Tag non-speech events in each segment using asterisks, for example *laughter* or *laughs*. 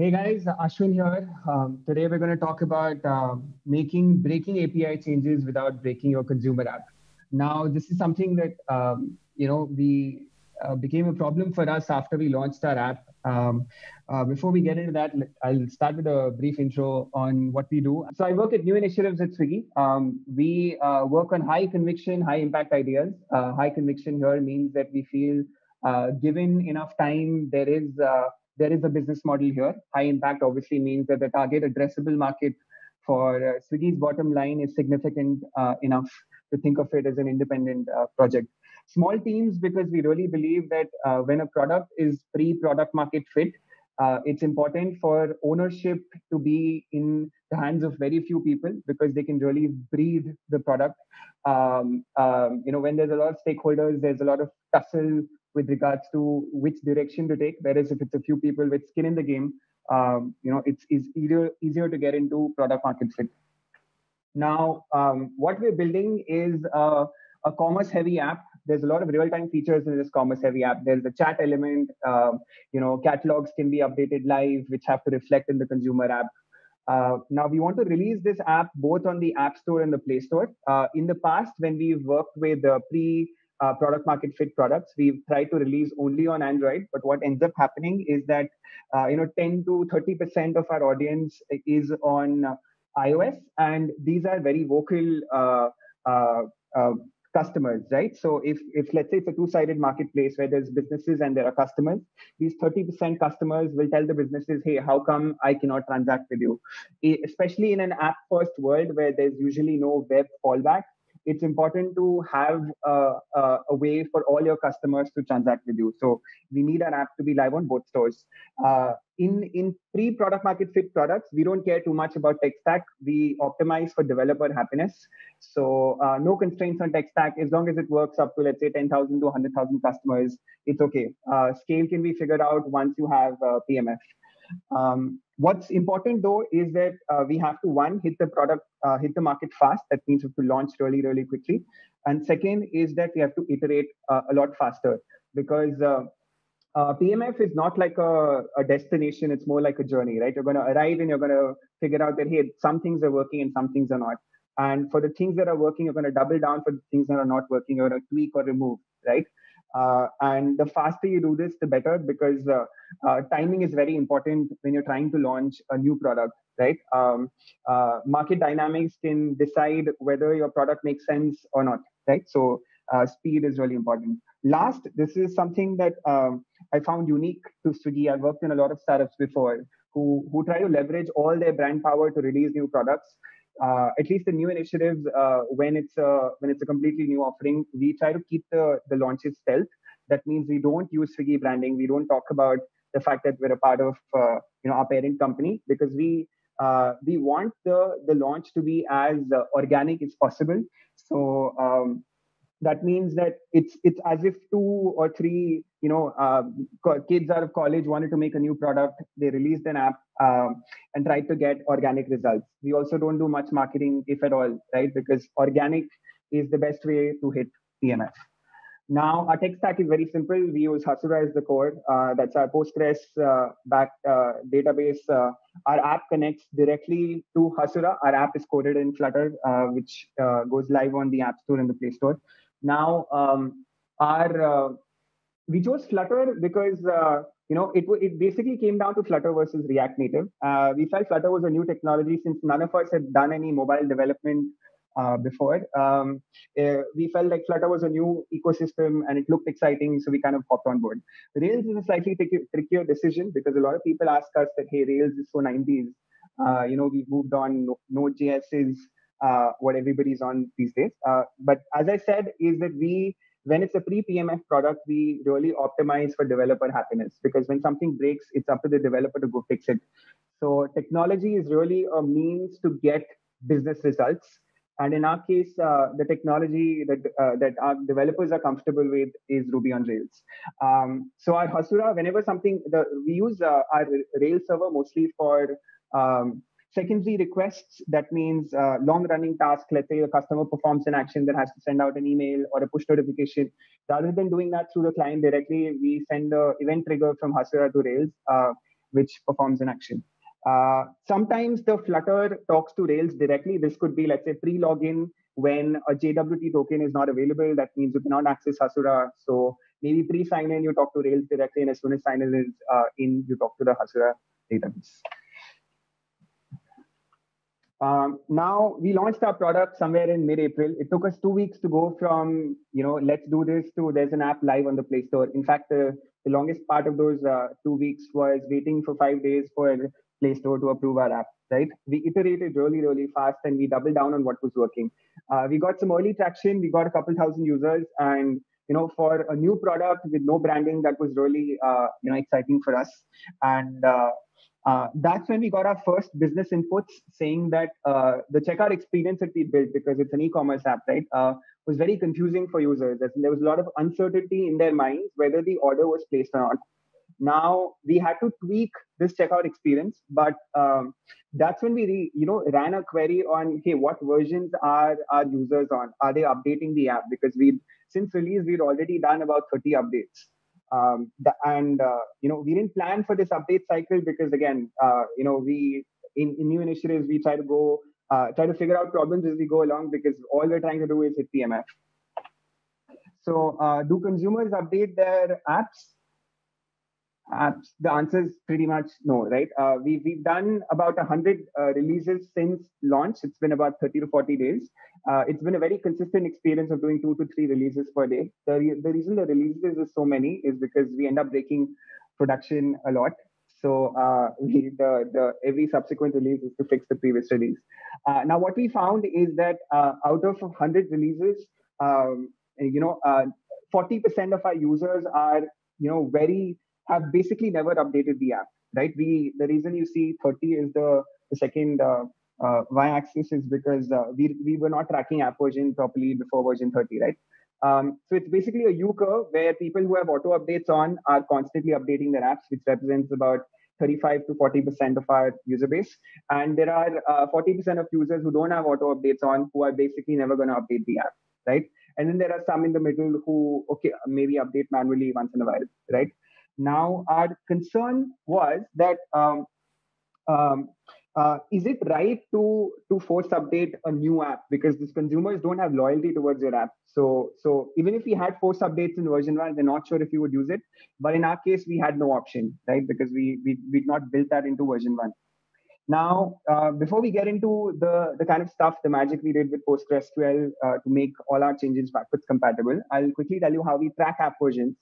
Hey guys, Ashwin here. Um, today we're going to talk about uh, making breaking API changes without breaking your consumer app. Now, this is something that um, you know we uh, became a problem for us after we launched our app. Um, uh, before we get into that, I'll start with a brief intro on what we do. So I work at new initiatives at Swiggy. Um, we uh, work on high conviction, high impact ideas. Uh, high conviction here means that we feel uh, given enough time, there is there is a business model here. High impact obviously means that the target addressable market for uh, Swiggy's bottom line is significant uh, enough to think of it as an independent uh, project. Small teams, because we really believe that uh, when a product is pre product market fit, uh, it's important for ownership to be in the hands of very few people because they can really breathe the product. Um, um, you know, when there's a lot of stakeholders, there's a lot of tussle with regards to which direction to take. Whereas if it's a few people with skin in the game, um, you know, it's, it's easier, easier to get into product market fit. Now, um, what we're building is a, a commerce heavy app. There's a lot of real time features in this commerce heavy app. There's a chat element, um, you know, catalogs can be updated live, which have to reflect in the consumer app. Uh, now we want to release this app both on the App Store and the Play Store. Uh, in the past, when we've worked with uh, pre uh, product market fit products. We've tried to release only on Android, but what ends up happening is that uh, you know 10 to 30 percent of our audience is on iOS, and these are very vocal uh, customers, right? So if if let's say it's a two-sided marketplace where there's businesses and there are customers, these 30% customers will tell the businesses, hey, how come I cannot transact with you? Especially in an app-first world where there's usually no web fallback it's important to have a, a, a, way for all your customers to transact with you. So we need an app to be live on both stores. Uh, in in pre product market fit products, we don't care too much about tech stack. We optimize for developer happiness. So uh, no constraints on tech stack as long as it works up to let's say 10,000 to 100,000 customers. It's okay. Uh, scale can be figured out once you have uh, PMF. Um, what's important though is that uh, we have to one hit the product, uh, hit the market fast. That means we have to launch really, really quickly. And second is that we have to iterate uh, a lot faster because uh, uh, PMF is not like a, a, destination; it's more like a journey, right? You're going to arrive and you're going to figure out that hey, some things are working and some things are not. And for the things that are working, you're going to double down. For the things that are not working, you're going to tweak or remove, right? Uh, and the faster you do this, the better because uh, uh, timing is very important when you're trying to launch a new product, right? Um, uh, market dynamics can decide whether your product makes sense or not, right? So uh, speed is really important. Last, this is something that um, I found unique to Swiggy. I've worked in a lot of startups before who, who try to leverage all their brand power to release new products uh, at least the new initiatives uh, when it's a when it's a completely new offering we try to keep the the launches stealth. That means we don't use swiggy branding. We don't talk about the fact that we're a part of uh, you know our parent company because we uh, we want the the launch to be as uh, organic as possible. So um, that means that it's it's as if two or three you know uh, kids out of college wanted to make a new product. They released an app um, and try to get organic results. We also don't do much marketing if at all right? Because organic is the best way to hit pmf now our tech stack is very simple. We use hasura as the core. Uh, that's our postgres uh, uh, database. Uh, our app connects directly to hasura our app is coded in flutter uh, which uh, goes live on the app store and the play store. Now, um, our we chose Flutter because you know it it basically came down to Flutter versus React Native. Uh, we felt Flutter was a new technology since none of us had done any mobile development uh, before. Um, uh, we felt like Flutter was a new ecosystem and it looked exciting, so we kind of hopped on board. Rails is a slightly trickier decision because a lot of people ask us that, hey, Rails is so 90s. Uh, you know, we've moved on. Node.js is uh, what everybody's on these days. Uh, but as I said, is that we when it's a pre-PMF product, we really optimize for developer happiness because when something breaks, it's up to the developer to go fix it. So technology is really a means to get business results. And in our case, uh, the technology that uh, that our developers are comfortable with is Ruby on Rails. Um, so our Hasura, whenever something, the, we use uh, our Rails server mostly for um, Secondary requests, that means uh, long running task. Let's say a customer performs an action that has to send out an email or a push notification. Rather than doing that through the client directly, we send the event trigger from Hasura to Rails. Uh, which performs an action. Uh, sometimes the Flutter talks to Rails directly. This could be, let's say, pre-login when a JWT token is not available. That means you cannot access Hasura. So maybe pre-sign in, you talk to Rails directly, and as soon as sign in is uh, in, you talk to the Hasura database. Um, now we launched our product somewhere in mid-April. It took us two weeks to go from you know let's do this to there's an app live on the Play Store. In fact, the, the longest part of those uh, two weeks was waiting for five days for Play Store to approve our app. Right? We iterated really really fast and we doubled down on what was working. Uh, we got some early traction. We got a couple thousand users and you know for a new product with no branding that was really uh, you know exciting for us and uh, that's when we got our first business inputs saying that uh, the checkout experience that we built, because it's an e-commerce app, right, uh, was very confusing for users. There was a lot of uncertainty in their minds whether the order was placed or not. Now we had to tweak this checkout experience, but um, that's when we, re, you know, ran a query on, hey, what versions are our users on? Are they updating the app? Because we, since release, we'd already done about 30 updates. Um, the, and uh, you know we didn't plan for this update cycle because again uh, you know we in, in, new initiatives we try to go uh, try to figure out problems as we go along because all we're trying to do is hit PMF. So uh, do consumers update their apps? Apps? The answer is pretty much no, right? Uh, we, we've done about 100 uh, releases since launch. It's been about 30 to 40 days. Uh, it's been a very consistent experience of doing two to three releases per day. The, re- the reason the releases is so many is because we end up breaking production a lot. So uh, *laughs* we, the, the every subsequent release is to fix the previous release. Uh, now, what we found is that uh, out of 100 releases, um, you know, 40% of our users are, you know, very have basically never updated the app, right? We the reason you see 30 is the, the second uh, uh, y-axis is because uh, we we were not tracking app version properly before version 30, right? Um, so it's basically a U curve where people who have auto updates on are constantly updating their apps, which represents about 35 to 40 percent of our user base. And there are uh, 40 percent of users who don't have auto updates on, who are basically never going to update the app, right? And then there are some in the middle who, okay, maybe update manually once in a while, right? Now, our concern was that um, um, uh, is it right to to force update a new app? Because these consumers don't have loyalty towards your app. So so even if we had force updates in version one they're not sure if you would use it. But in our case we had no option right? Because we we we'd not built that into version one. Now uh, before we get into the the kind of stuff the magic we did with postgresql uh, to make all our changes backwards compatible i'll quickly tell you how we track app versions.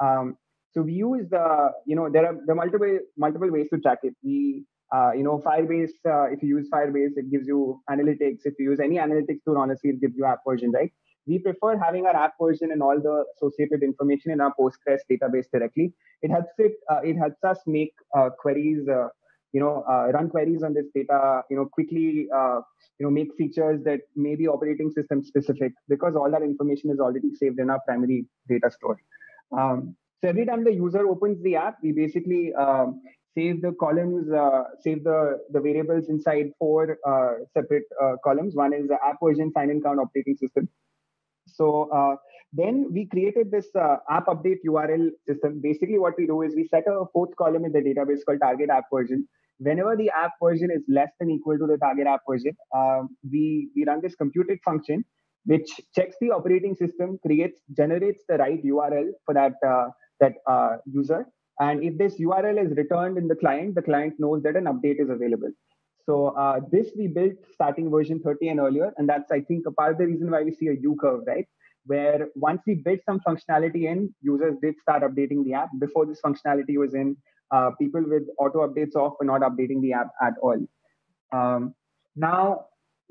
Um, so we use the, you know, there are the multiple multiple ways to track it. We, uh, you know, Firebase. Uh, if you use Firebase, it gives you analytics. If you use any analytics tool, honestly, it gives you app version, right? We prefer having our app version and all the associated information in our Postgres database directly. It helps it. Uh, it helps us make uh, queries. Uh, you know, uh, run queries on this data. You know, quickly. you know, make features that may be operating system specific because all that information is already saved in our primary data store. Um, so every time the user opens the app, we basically um, save the columns, uh, save the, the variables inside four uh, separate uh, columns. One is the app version, sign in count, operating system. So uh, then we created this uh, app update URL system. Basically, what we do is we set a fourth column in the database called target app version. Whenever the app version is less than equal to the target app version, um, we, we run this computed function which checks the operating system, creates, generates the right URL for that uh, that uh, user. And if this URL is returned in the client, the client knows that an update is available. So uh, this we built starting version 30 and earlier, and that's I think a part of the reason why we see a U curve, right? Where once we built some functionality in, users did start updating the app. Before this functionality was in, uh, people with auto updates off were not updating the app at all. Um, now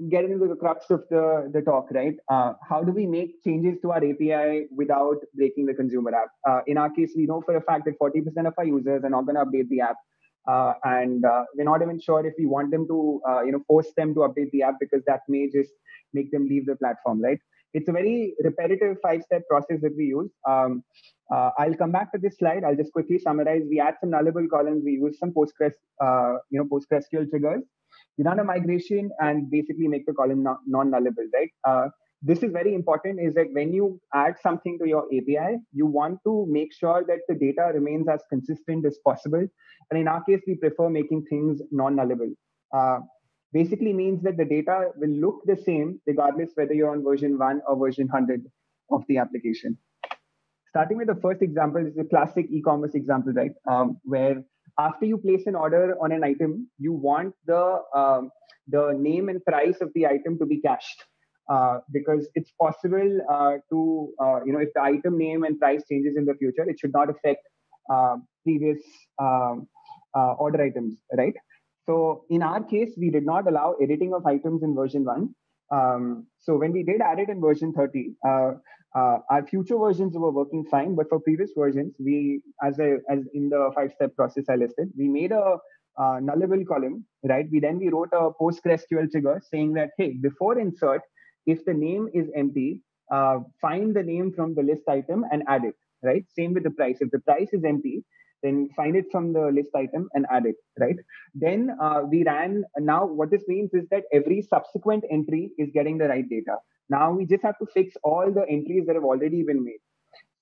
get into the crux of the, the talk, right? Uh, how do we make changes to our API without breaking the consumer app? Uh, in our case, we know for a fact that 40% of our users are not going to update the app. Uh, and uh, we're not even sure if we want them to, uh, you know, force them to update the app because that may just make them leave the platform, right? It's a very repetitive five-step process that we use. Um, uh, I'll come back to this slide. I'll just quickly summarize. We add some nullable columns. We use some Postgres, you know, PostgreSQL triggers we run a migration and basically make the column non nullable, right? Uh, this is very important is that when you add something to your API, you want to make sure that the data remains as consistent as possible. And in our case, we prefer making things non-nullable. Uh, basically means that the data will look the same regardless whether you're on version 1 or version 100 of the application. Starting with the first example, this is a classic e-commerce example, right? Um, where after you place an order on an item, you want the um, the name and price of the item to be cached uh, because it's possible uh, to, uh, you know, if the item name and price changes in the future, it should not affect uh, previous um, uh, order items, right? So in our case, we did not allow editing of items in version one. Um, so when we did add it in version 30, uh, our future versions were working fine, but for previous versions, we, as a, as in the five-step process I listed, we made a uh, nullable column, right? We then we wrote a PostgreSQL trigger saying that hey, before insert, if the name is empty, uh, find the name from the list item and add it, right? Same with the price. If the price is empty, then find it from the list item and add it, right? Then uh, we ran, now what this means is that every subsequent entry is getting the right data. Now we just have to fix all the entries that have already been made.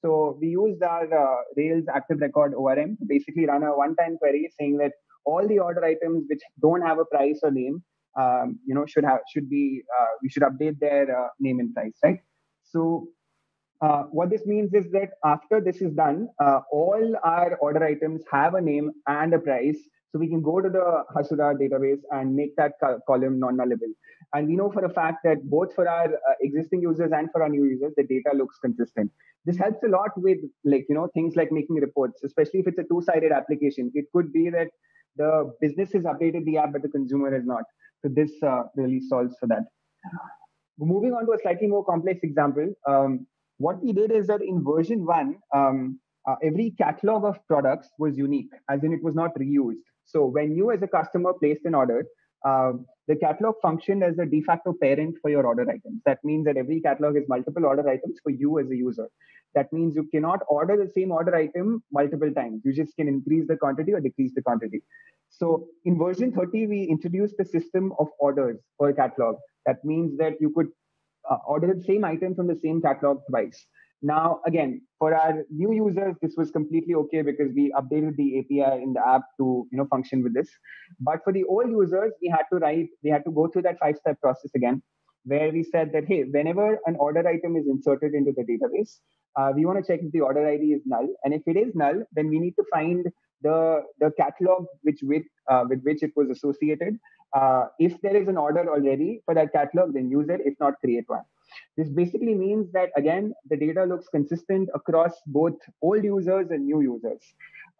So we used our uh, Rails Active Record ORM to basically run a one-time query saying that all the order items which don't have a price or name um, you know should have should be uh, we should update their uh, name and price right so uh, what this means is that after this is done uh, all our order items have a name and a price so we can go to the hasura database and make that co- column non-nullable and we know for a fact that both for our uh, existing users and for our new users the data looks consistent this helps a lot with like you know things like making reports especially if it's a two-sided application it could be that the business has updated the app but the consumer has not so this uh, really solves for that. Moving on to a slightly more complex example, um, what we did is that in version one, um, uh, every catalog of products was unique, as in it was not reused. So when you as a customer placed an order, uh, the catalog functioned as a de facto parent for your order items. That means that every catalog has multiple order items for you as a user. That means you cannot order the same order item multiple times. You just can increase the quantity or decrease the quantity. So in version 30, we introduced the system of orders per catalog. That means that you could uh, order the same item from the same catalog twice. Now, again, for our new users, this was completely okay because we updated the API in the app to you know function with this. But for the old users, we had to write, we had to go through that five-step process again, where we said that hey, whenever an order item is inserted into the database, uh, we want to check if the order ID is null, and if it is null, then we need to find the the catalog which with uh, with which it was associated. Uh, if there is an order already for that catalog, then use it. If not, create one. This basically means that again, the data looks consistent across both old users and new users.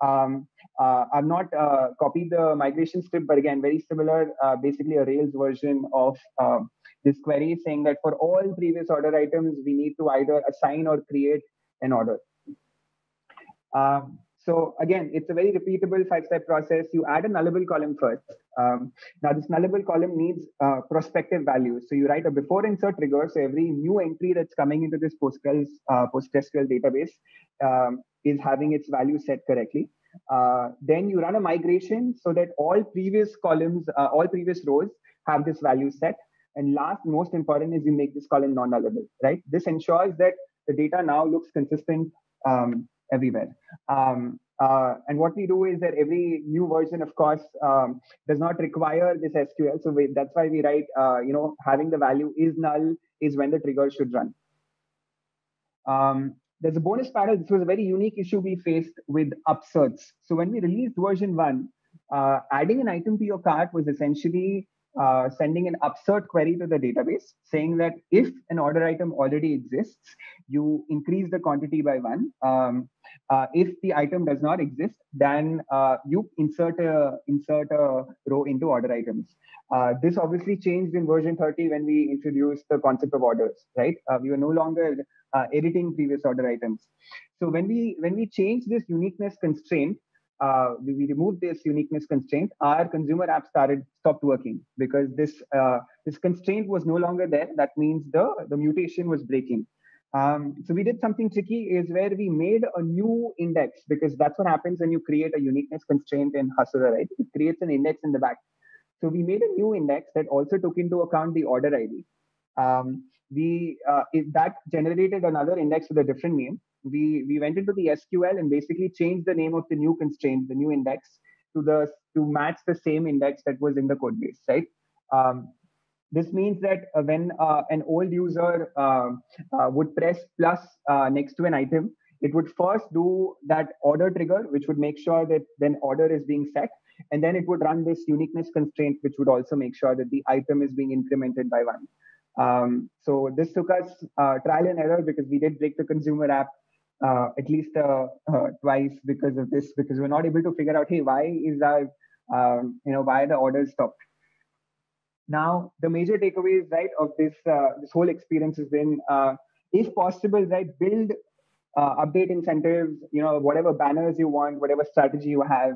Um, uh, I've not uh, copied the migration script, but again, very similar, uh, basically a Rails version of um, this query saying that for all previous order items, we need to either assign or create an order. Um, so again, it's a very repeatable five-step process. You add a nullable column first. Um, now this nullable column needs uh, prospective values. So you write a before insert trigger. So every new entry that's coming into this Postgres, uh, PostgreSQL database um, is having its value set correctly. Uh, then you run a migration so that all previous columns, uh, all previous rows have this value set. And last, most important is you make this column non-nullable, right? This ensures that the data now looks consistent um, everywhere. Um, uh, and what we do is that every new version, of course, um, does not require this SQL. So we, that's why we write, uh, you know, having the value is null is when the trigger should run. Um, there's a bonus panel. This was a very unique issue we faced with upserts. So when we released version one, uh, adding an item to your cart was essentially uh, sending an upsert query to the database saying that if an order item already exists, you increase the quantity by one. Um, uh, if the item does not exist, then uh, you insert a insert a row into order items. Uh, this obviously changed in version 30 when we introduced the concept of orders. Right, uh, we were no longer editing previous order items. So when we when we changed this uniqueness constraint, uh, we, we, removed this uniqueness constraint, our consumer app started stopped working because this uh, this constraint was no longer there. That means the the mutation was breaking. Um, so we did something tricky is where we made a new index because that's what happens when you create a uniqueness constraint in Hasura, right? It creates an index in the back. So we made a new index that also took into account the order ID. Um, we uh, that generated another index with a different name. We we went into the SQL and basically changed the name of the new constraint, the new index, to the to match the same index that was in the code base, right? Um, this means that uh, when uh, an old user uh, uh would press plus uh, next to an item, it would first do that order trigger, which would make sure that then order is being set. And then it would run this uniqueness constraint, which would also make sure that the item is being incremented by one. Um, so this took us uh, trial and error because we did break the consumer app uh, at least uh, uh, twice because of this, because we're not able to figure out, hey, why is our, um, you know, why the orders stopped? Now, the major takeaways, right, of this uh, this whole experience has been, uh, if possible, right, build update incentives, you know, whatever banners you want, whatever strategy you have,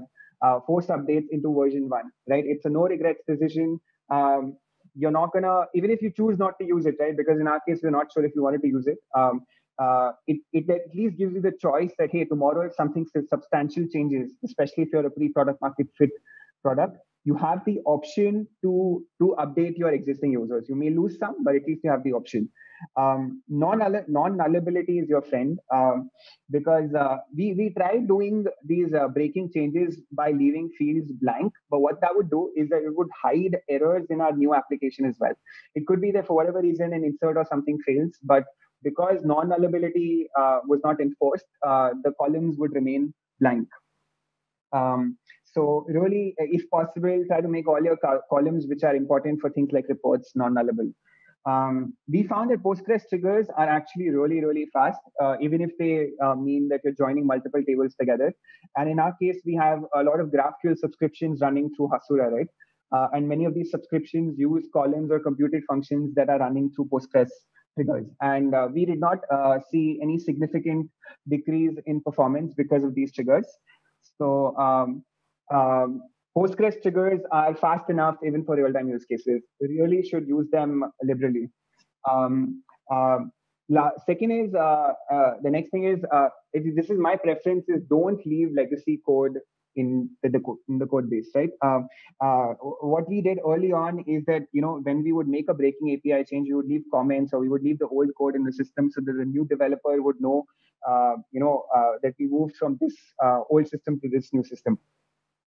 force updates into version one, right? It's a no regrets decision. Um, you're not gonna even if you choose not to use it right? Because in our case we're not sure if we wanted to use it. Um, uh, it, it at least gives you the choice that hey tomorrow if something substantial changes especially if you're a pre-product market fit product you have the option to to update your existing users you may lose some but at least you have the option um, non nullability is your friend um, because uh, we we try doing these uh, breaking changes by leaving fields blank. But what that would do is that it would hide errors in our new application as well. It could be that for whatever reason an insert or something fails, but because non nullability uh, was not enforced, uh, the columns would remain blank. Um, so really, if possible, try to make all your co- columns which are important for things like reports non-nullable. Um, we found that Postgres triggers are actually really, really fast, uh, even if they uh, mean that you're joining multiple tables together. And in our case, we have a lot of GraphQL subscriptions running through Hasura, right? Uh, and many of these subscriptions use columns or computed functions that are running through Postgres triggers. And uh, we did not uh, see any significant decrease in performance because of these triggers. So um, um, Postgres triggers are fast enough even for real-time use cases. We really should use them liberally. Um, uh, la- second is uh, uh, the next thing is uh, it, this is my preference is don't leave legacy code in the, the in the code base, right? Um, uh, what we did early on is that you know when we would make a breaking API change, we would leave comments or we would leave the old code in the system so that the new developer would know, uh, you know, that we moved from this old system to this new system.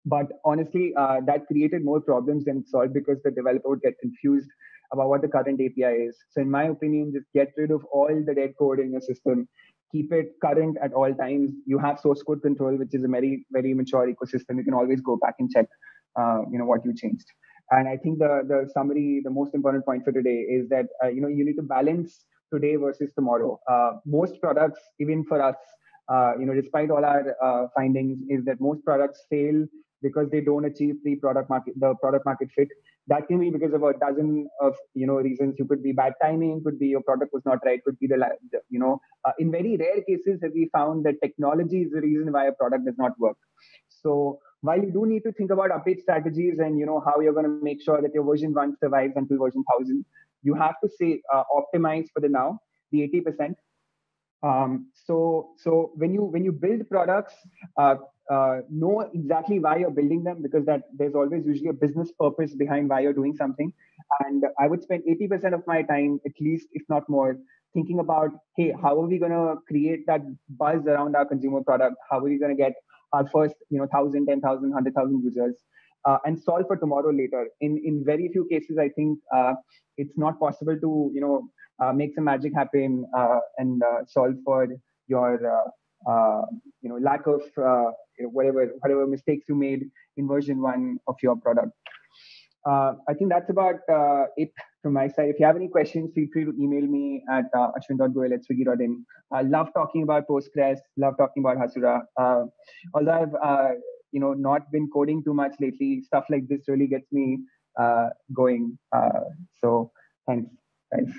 But honestly, uh, that created more problems than it solved because the developer would get confused about what the current API is. So, in my opinion, just get rid of all the dead code in your system. Keep it current at all times. You have source code control, which is a very, very mature ecosystem. You can always go back and check, uh, you know, what you changed. And I think the the summary, the most important point for today is that uh, you know you need to balance today versus tomorrow. Uh, most products, even for us, uh, you know, despite all our uh, findings, is that most products fail because they don't achieve the product market the product market fit. That can be because of a dozen of you know reasons. You could be bad timing could be your product was not right could be the you know uh, in very rare cases have we found that technology is the reason why a product does not work. So while you do need to think about update strategies and you know how you're going to make sure that your version 1 survives until version 1000 you have to say uh, optimize for the now the 80% um, so so when you when you build products uh, uh, know exactly why you're building them because that there's always usually a business purpose behind why you're doing something. And i would spend 80% of my time at least if not more thinking about hey how are we going to create that buzz around our consumer product? How are we going to get our first you know 1000 10000 100000 users uh, and solve for tomorrow later in in very few cases i think uh, it's not possible to you know uh, make some magic happen uh, and uh, solve for your you know lack of you know, whatever whatever mistakes you made in version one of your product. Uh, I think that's about uh, it from my side. If you have any questions, feel free to email me at uh, ashwin.goel at swiggy.in. I love talking about Postgres, love talking about Hasura. Uh, although I've uh, you know not been coding too much lately, stuff like this really gets me uh, going. Uh, so thanks, guys.